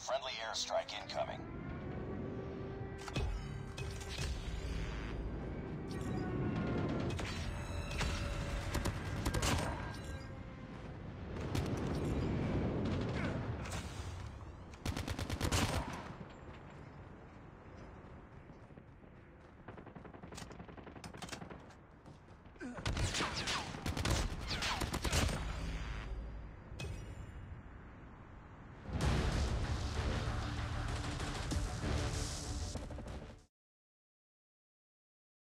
Friendly airstrike incoming.